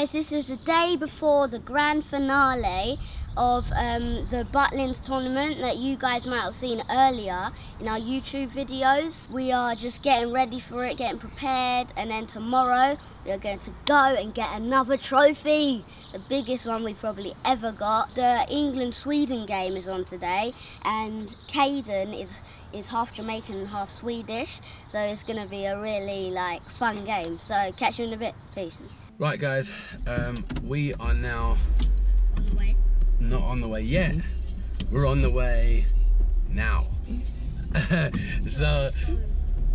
Guys, this is the day before the grand finale of um, the Butlins tournament that you guys might have seen earlier in our YouTube videos. We are just getting ready for it, getting prepared, and then tomorrow we are going to go and get another trophy. The biggest one we've probably ever got. The England-Sweden game is on today, and Caden is is half Jamaican and half Swedish, so it's going to be a really like fun game. So catch you in a bit. Peace. Right, guys, um, we are now on the way. not on the way yet. We're on the way now. so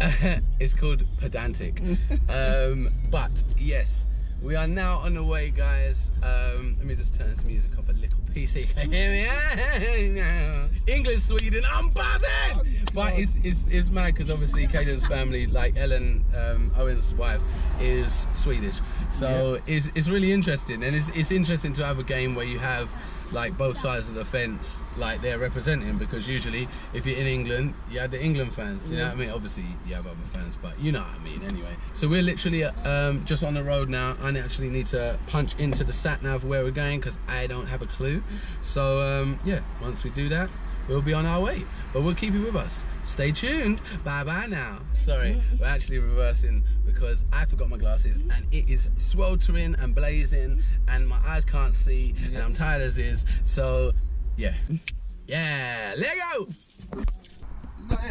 it's called pedantic. Um, but yes, we are now on the way, guys. Um, let me just turn this music off a little piece so you can hear me. England, Sweden, I'm buzzing! But it's, it's, it's mad because obviously Caden's family, like Ellen um, Owen's wife, is Swedish. So yeah. it's, it's really interesting. And it's, it's interesting to have a game where you have like both sides of the fence like they're representing because usually if you're in England you have the England fans you know what I mean obviously you have other fans but you know what I mean anyway so we're literally um, just on the road now I actually need to punch into the sat nav where we're going because I don't have a clue so um, yeah once we do that we'll be on our way. But we'll keep you with us. Stay tuned. Bye bye now. Sorry, we're actually reversing because I forgot my glasses and it is sweltering and blazing and my eyes can't see and I'm tired as is. So, yeah. Yeah, Lego!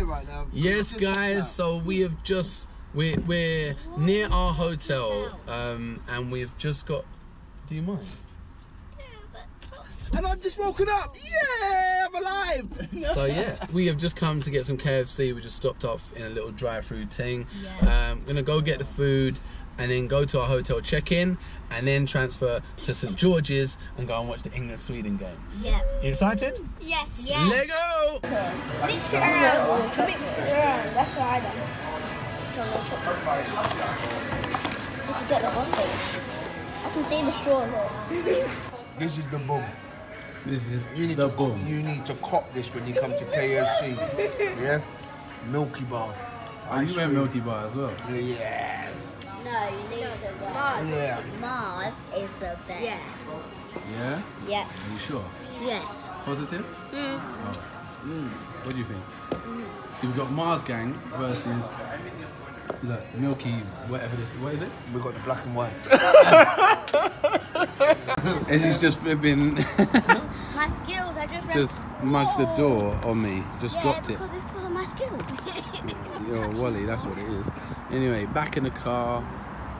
Right now. Yes, guys, so we have just, we're, we're near our hotel um, and we've just got, do you mind? And I've just woken up. Yeah, I'm alive. so yeah, we have just come to get some KFC. We just stopped off in a little drive-through thing. Yeah. Um, gonna go get the food and then go to our hotel check-in and then transfer to St George's and go and watch the England-Sweden game. Yeah. You excited? Yes. Yeah. Lego! Mix it around. Mix it around. That's what I done. So no chocolate. Need to get the bundle. I can see the straw here. this is the boom. This is you need the to, boom. You need to cop this when you come to KFC. yeah? Milkybar. Oh, you went Milkybar as well? Yeah. No, you need to go. Mars. Yeah. Mars is the best. Yeah. Yeah? Yeah. Are you sure? Yes. Positive? Mm. Oh. Mm. What do you think? Mm. See, we've got Mars Gang versus look, Milky, whatever this. What is it? We got the black and whites. Is this just flipping? my skills, I just just mugged the door on me. Just yeah, dropped it. because it's because of my skills. Yo, Wally, that's what it is. Anyway, back in the car.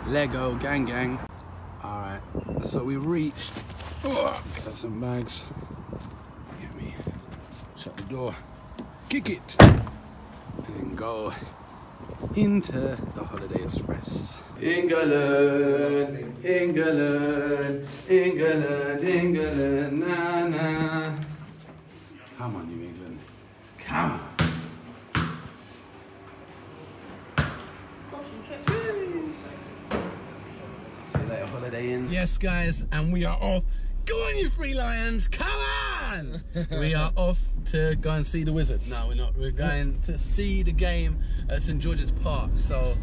Lego, gang, gang. All right, so we reached. Oh, got some bags. Get me. Shut the door. Kick it. And go into the Holiday Express. England, England, England, England, na na. Come on, New England. Come on. See you later, Holiday Inn. Yes, guys, and we are off. Go on, you free lions, come on! We are off to go and see the wizard. No, we're not. We're going to see the game at St George's Park. So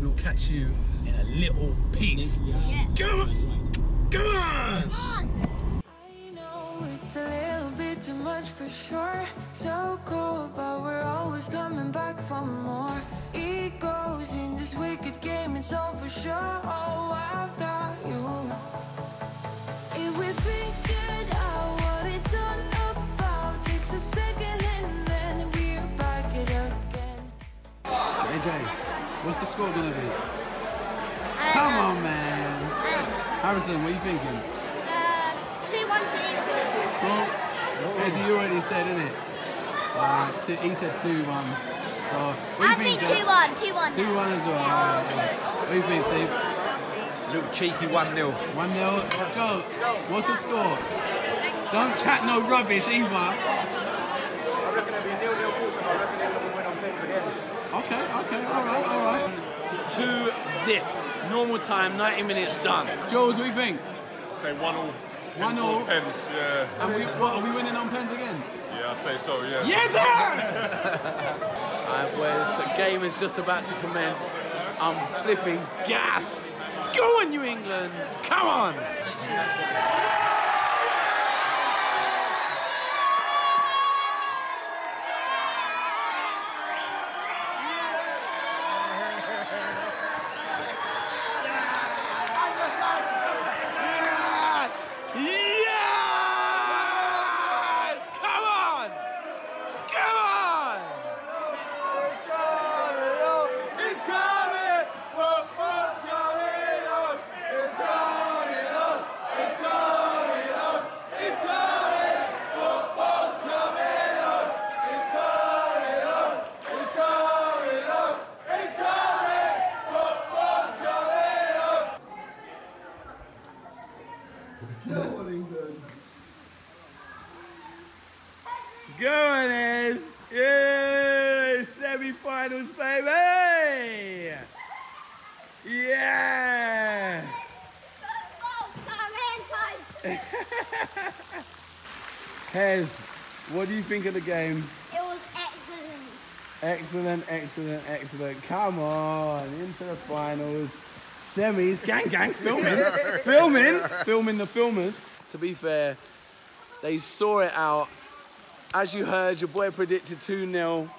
we'll catch you in a little piece. Come on! Come on! I know it's a little bit too much for sure. So cold, but we're always coming back for more. In this wicked game, it's all for sure. Oh, I've got AJ, what's the score gonna be? I Come on, man. I. Harrison, what are you thinking? Uh, 2 1 to England. Well, as you already said, innit? Uh, two, he said 2-1. So, what do you I think Jack? 2 1. 2 1. 2-1 as well. Oh, so. What do you think, Steve? Little cheeky 1 0. 1-0. Joe, what's the score? Don't chat no rubbish either. I reckon it'll be a nil nil full time. I reckon England will win on pens again. Okay, okay, alright, alright. Two zip. Normal time, 90 minutes done. Jules, what do you think? Say one all. One all. Pens, yeah. And we, what, are we winning on pens again? Yeah, I say so, yeah. Yes, sir! Alright, boys, the game is just about to commence. I'm flipping gassed. Go on, New England. Come on. Yes! Come on! Come on! It's coming! Football's coming on! It's coming on! It's coming on! It's coming! Football's coming on! It's coming on! It's coming on! It's coming! Football's coming on! Go on, Ez! Yeah! Semi-finals, baby! Yeah! Hez, what do you think of the game? It was excellent. Excellent, excellent, excellent. Come on, into the finals. Semis, gang, gang, filming, filming, filming the filmers. To be fair, they saw it out. As you heard, your boy predicted 2 0.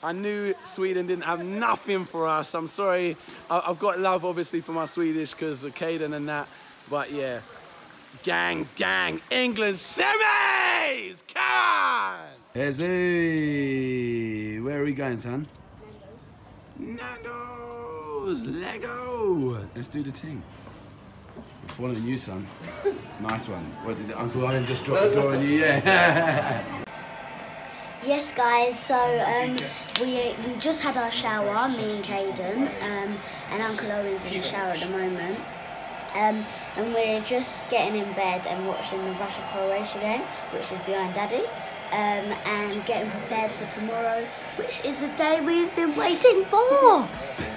I knew Sweden didn't have nothing for us. I'm sorry. I- I've got love, obviously, for my Swedish because of Caden and that. But yeah, gang, gang, England semis! Come on! Hezzy, where are we going, son? Nando's, Nando's! Lego. Let's do the thing. I'm following you, son. Nice one. What did Uncle Iron just drop the door on you? Yeah. Yes, guys. So um, we we just had our shower, me and Caden, um, and Uncle Owen's in the shower at the moment. Um, and we're just getting in bed and watching the Russia Croatia game, which is behind Daddy, um, and getting prepared for tomorrow, which is the day we've been waiting for.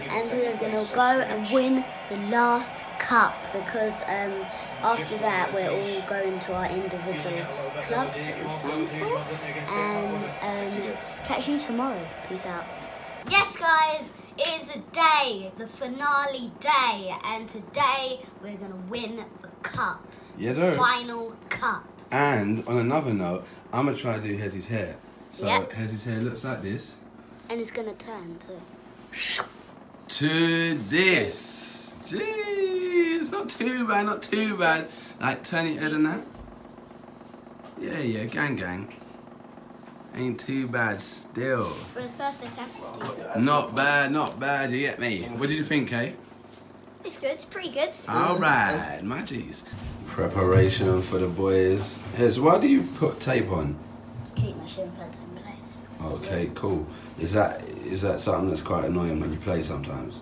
and we're gonna go and win the last cup because um, after that we're all going to our individual clubs that we've signed for, and um, catch you tomorrow. Peace out. Yes, guys, is the day, the finale day, and today we're gonna win the cup, Yes, sir. final cup. And on another note, I'm gonna try to do Hezzy's hair. So Yep. Hezzy's hair looks like this. And it's gonna turn to. To this. Gee, it's not too bad, not too bad. Like turn it head and that. Yeah, yeah, gang gang. Ain't too bad still. For the first attempt, decent. Not bad, not bad, you get me. What did you think, eh? It's good, it's pretty good. Alright, my Maggies. Preparation for the boys. Hez, why do you put tape on? Keep my shin pads in place. Okay, cool. Is that is that something that's quite annoying when you play sometimes?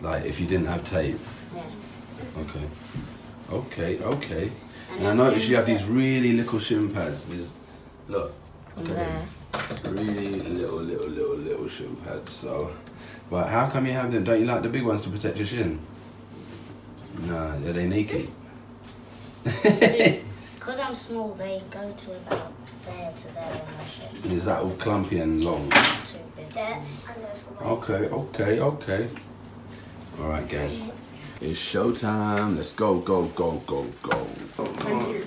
Like if you didn't have tape? Yeah. Okay. Okay, okay. And And I noticed you have these really little shin pads. There's, look. From Look. Really little, little, little, little shin pads. So, but how come you have them? Don't you like the big ones to protect your shin? No, are they naked? Because I'm small, they go to about there to there on my shin. Is that all clumpy and long? Too big. There, I go for my Okay, okay, okay. All right, gang. It's showtime. Let's go, go, go, go, go.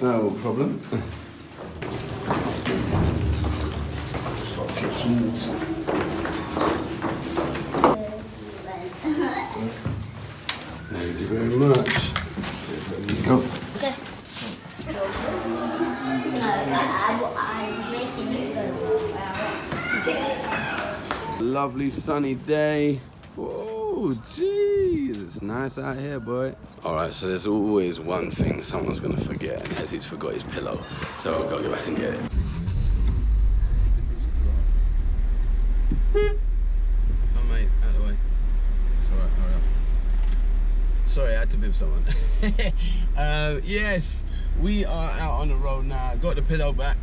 No problem. Thank you very much. Let's go. Okay. No, I, I'm making you go. Lovely sunny day. Oh, jeez, it's nice out here, boy. All right, so there's always one thing someone's gonna forget, and Hezzy's forgot his pillow, so I've got to go back and get it. Oh mate, out of the way. It's alright, hurry up. Sorry, I had to bib someone. uh, yes, we are out on the road now. Got the pillow back.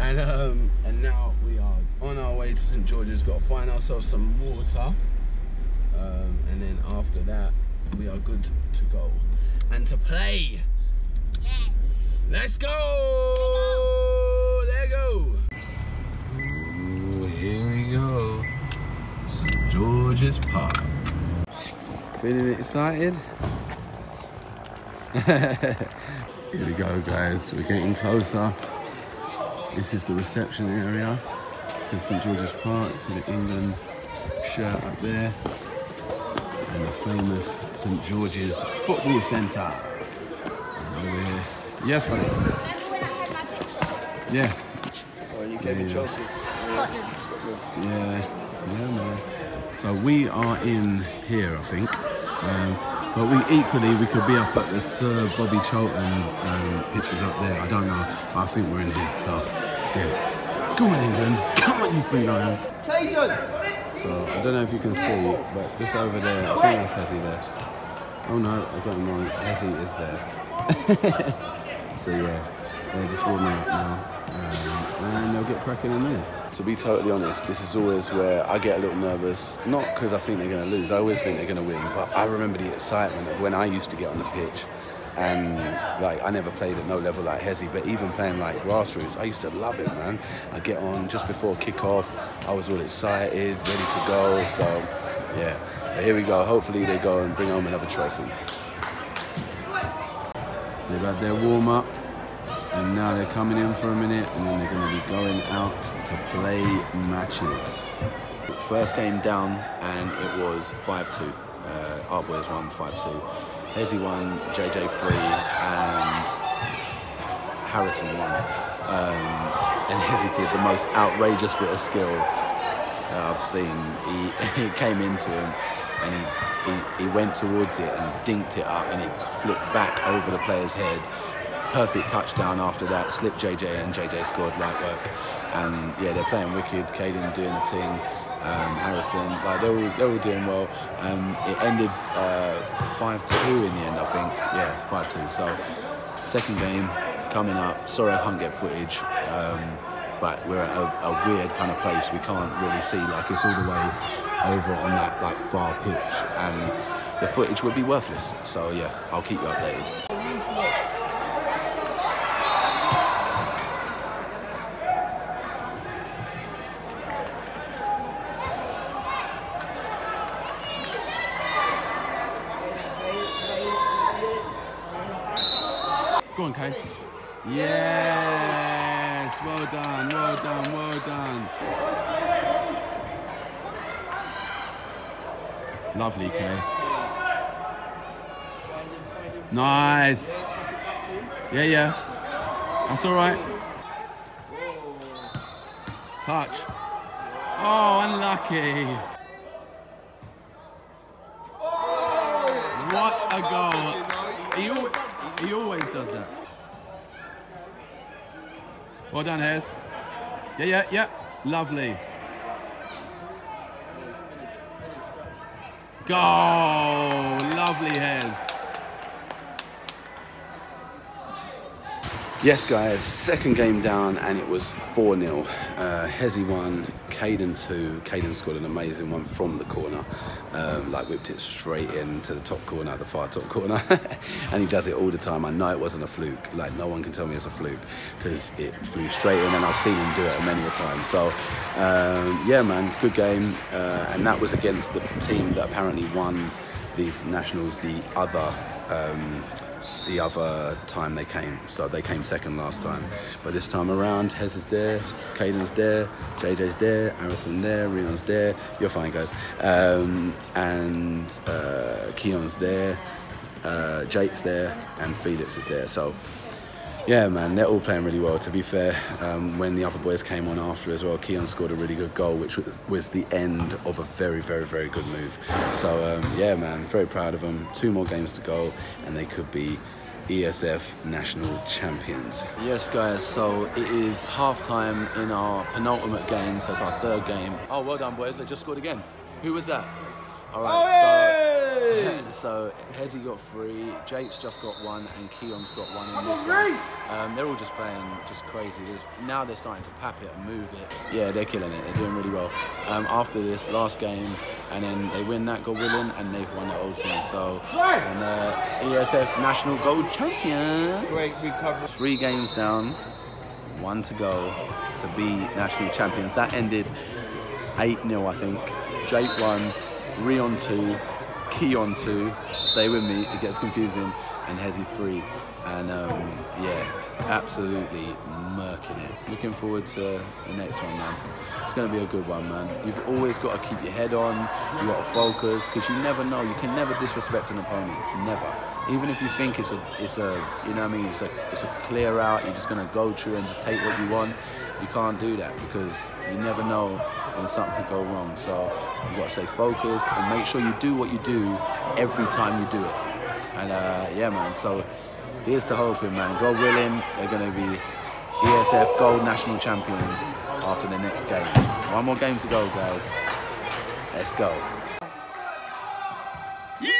And um, and now we are on our way to St George's. Got to find ourselves some water. Um, and then after that, we are good to go. And to play. Yes. Let's go! There go! Ooh, here we go. St. George's Park. Feeling excited? Here we go, guys. We're getting closer. This is the reception area to St George's Park. See the England shirt up there. And the famous St George's Football Centre. And over here. Yes, buddy. Yeah. Oh, you came in Yeah, yeah. Chelsea. Tottenham. Yeah, yeah, man. So we are in here, I think. Um, but we equally we could be up at the Sir Bobby Charlton um, pictures up there. I don't know. But I think we're in here. So yeah. Come on, England. Come on, you three lions. So I don't know if you can see, but just over there, I think that's Hezzy there. Oh no, I got him wrong. Hezzy is there. so yeah, they're just warming up now. Um, and they'll get cracking in there. To be totally honest, this is always where I get a little nervous. Not because I think they're going to lose. I always think they're going to win. But I remember the excitement of when I used to get on the pitch. And like I never played at no level like Hezzy, but even playing like grassroots, I used to love it, man. I get on just before kick-off. I was all excited, ready to go. So yeah, but here we go. Hopefully they go and bring home another trophy. They've had their warm up, and now they're coming in for a minute, and then they're going to be going out to play matches. First game down, and it was 5-2. Uh, our boys won 5-2. Hezzy won, JJ 3 and Harrison won. Um, and Hezzy did the most outrageous bit of skill uh, I've seen. He, he came into him and he, he, he went towards it and dinked it up and it flipped back over the player's head. Perfect touchdown after that, slipped JJ and JJ scored light work. And yeah, they're playing wicked, Caden doing the thing, um, Harrison, like they're all, they're all doing well. Um, it ended 5-2 in the end, I think. Yeah, 5-2. So second game coming up. Sorry I can't get footage. Um, but we're at a, a weird kind of place. We can't really see, like it's all the way over on that like far pitch, and the footage would be worthless. So yeah, I'll keep you updated. Go on, Kay. Yes, well done, well done, well done. Lovely, Kay. Nice. Yeah, yeah. That's all right. Touch. Oh, unlucky. What a goal. He, al- he always does that. Well done, Hez. Yeah, yeah, yeah. Lovely. Go! Lovely, Hez. Yes, guys, second game down, and it was 4 0. Uh, Hezzy won, Caden 2. Caden scored an amazing one from the corner. Um, like, whipped it straight into the top corner, the far top corner. and he does it all the time. I know it wasn't a fluke. Like, no one can tell me it's a fluke because it flew straight in, and I've seen him do it many a time. So, um, yeah, man, good game. Uh, and that was against the team that apparently won these nationals the other. Um, the other time they came. So they came second last time. But this time around, Hez is there, Caden's there, JJ's there, Harrison there, Rion's there. You're fine, guys. Um, and uh, Keon's there, uh, Jake's there, and Felix is there. So yeah, man, they're all playing really well. To be fair, um, when the other boys came on after as well, Keon scored a really good goal, which was, was the end of a very, very, very good move. So, um, yeah, man, very proud of them. Two more games to go, and they could be ESF national champions. Yes, guys, so it is half time in our penultimate game, so it's our third game. Oh, well done, boys, they just scored again. Who was that? All right, so, so Hezzy got three, Jake's just got one, and Keon's got one in this one. Um, they're all just playing just crazy. There's, now they're starting to pap it and move it. Yeah, they're killing it. They're doing really well. Um, after this last game, and then they win that, God willing, and they've won the old team. So, and uh, ESF national gold champion. Great recovery. Three games down, one to go to be national champions. That ended 8 0, I think. Jake won, Rion 2, Keon two. Stay with me. It gets confusing. And Hezzy three. And um, yeah, absolutely murking it. Looking forward to the next one, man. It's going to be a good one, man. You've always got to keep your head on. You got to focus because you never know. You can never disrespect an opponent. Never. Even if you think it's a, it's a, you know what I mean? It's a, it's a clear out. You're just going to go through and just take what you want. You can't do that because you never know when something could go wrong. So you've got to stay focused and make sure you do what you do every time you do it. And uh, yeah, man. So here's to hoping, man. God willing, they're going to be ESF Gold National Champions after the next game. One more game to go, guys. Let's go. Yeah!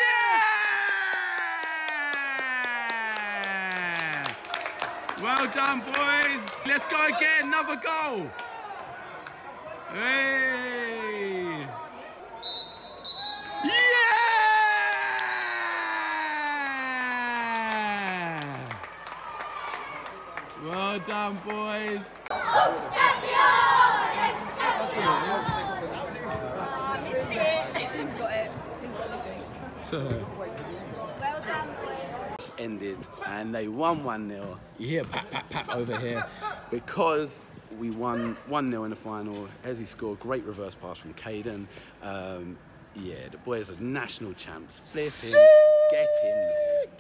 Well done, boys. Let's go again. Another goal. Hey! Yeah! Well done, boys. So. Well done, boys. It's ended and they won 1 0. You hear pat, pat, pat over here because we won 1 0 in the final. Hezzy scored great reverse pass from Caden. Um, yeah, the boys are national champs. Flip him. Get in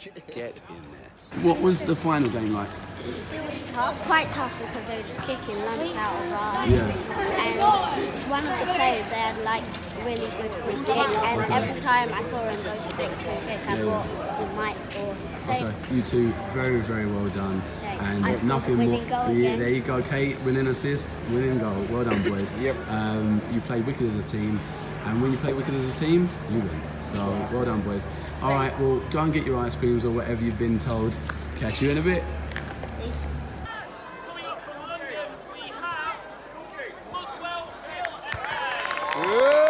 there. Get in there. What was the final game like? It was tough, quite tough because they were just kicking lumps out of our Yeah. And one of the players, they had like really good free kick, and every time I saw him go to take a free kick, I thought he might score. So Okay, you two, very, very well done. Thanks. And I've nothing more. winning Yeah, there you go, Kate. Winning assist, winning goal. Well done, boys. yep. Um, you played wicked as a team, and when you play wicked as a team, you win. So well done, boys. All right, well, go and get your ice creams or whatever you've been told. Catch you in a bit. these Coming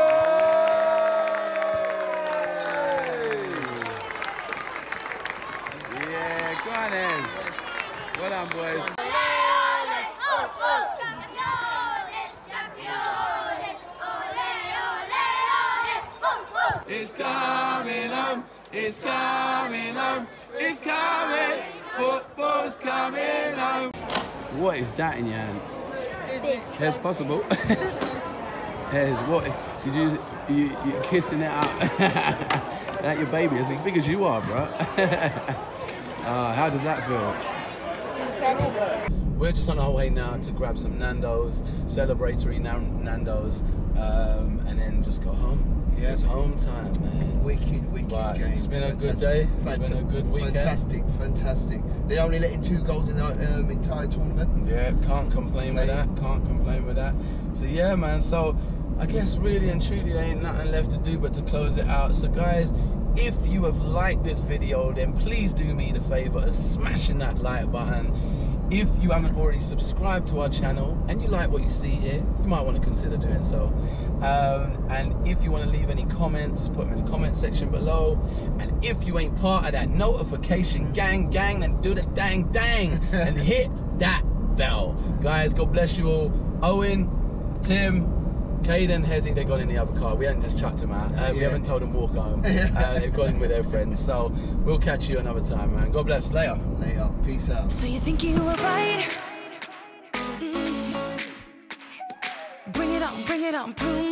possible. Hez, what? Did you, you, you kissing it out? that your baby is as big as you are, bro. uh, how does that feel? Incredible. We're just on our way now to grab some Nando's, celebratory Nando's, um, and then just go home. Yeah. It's home time, man. Wicked, wicked But game. it's been a good day. It's been a good weekend. Fantastic, fantastic. They only let in two goals in the um, entire tournament. Yeah, can't complain with that. Can't complain with that. So yeah, man. So I guess really and truly there ain't nothing left to do but to close it out. So guys, if you have liked this video, then please do me the favor of smashing that like button. If you haven't already subscribed to our channel and you like what you see here, you might want to consider doing so. Um, and if you want to leave any comments, put them in the comment section below. And if you ain't part of that notification gang gang, then do the dang dang and hit that bell. Guys, God bless you all. Owen, Tim, Caden, Hezzy, they've gone in the other car. We haven't just chucked them out. Uh, We haven't told them walk home. Uh, they've gone in with their friends. So we'll catch you another time, man. God bless. Later. Later. Peace out. So you think you were right? Mm. Bring it on, bring it on, prove me